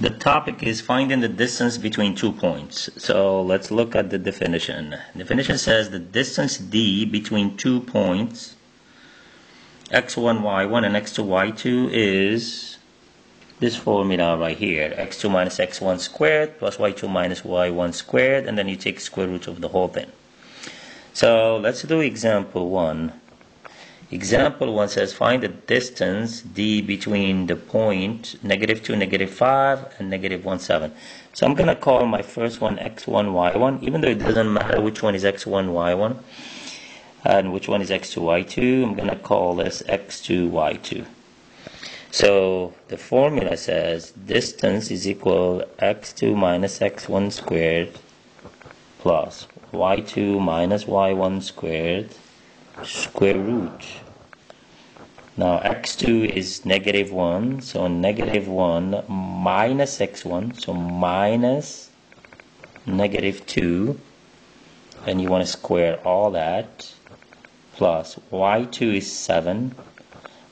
The topic is finding the distance between two points. So let's look at the definition. Definition says the distance d between two points x1, y1 and x2, y2 is this formula right here x2 minus x1 squared plus y2 minus y1 squared and then you take square root of the whole thing. So let's do example 1. Example 1 says find the distance d between the point negative 2, negative 5 and negative 1, 7. So I'm going to call my first one x1, y1 even though it doesn't matter which one is x1, y1 and which one is x2, y2. I'm going to call this x2, y2. So the formula says distance is equal x2 minus x1 squared plus y2 minus y1 squared square root. Now x2 is negative 1, so negative 1 minus x1, so minus negative 2, and you want to square all that, plus y2 is 7,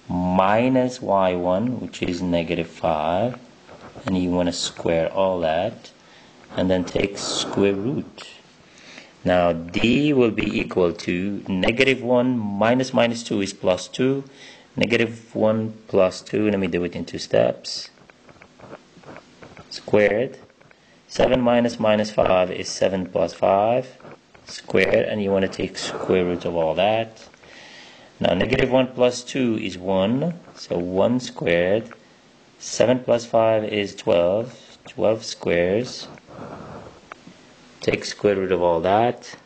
minus y1, which is negative 5, and you want to square all that, and then take square root. Now d will be equal to negative 1 minus minus 2 is plus 2. Negative 1 plus 2, let me do it in two steps. Squared. 7 minus minus 5 is 7 plus 5 squared and you want to take square root of all that. Now negative 1 plus 2 is 1, so 1 squared. 7 plus 5 is 12, 12 squares take square root of all that.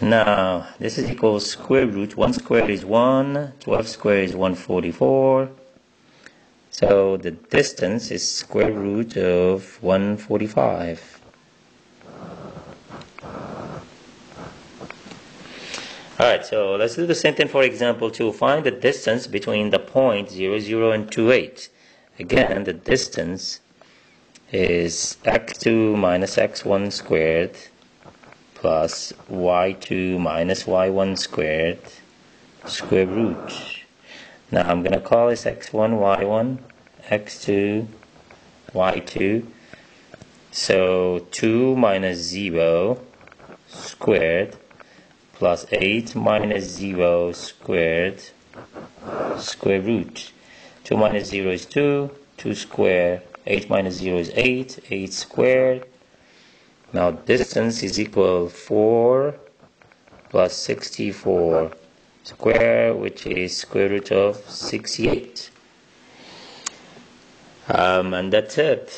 Now, this is equal square root. 1 squared is 1, 12 squared is 144. So the distance is square root of 145. Alright, so let's do the same thing for example to find the distance between the point 0, 0 and 2, 8. Again, the distance is x2 minus x1 squared plus y2 minus y1 squared square root. Now I'm going to call this x1, y1, x2, y2. So 2 minus 0 squared plus 8 minus 0 squared square root. 2 minus 0 is 2, 2 squared 8 minus 0 is 8, 8 squared. Now distance is equal 4 plus 64 square, which is square root of 68. Um, and that's it.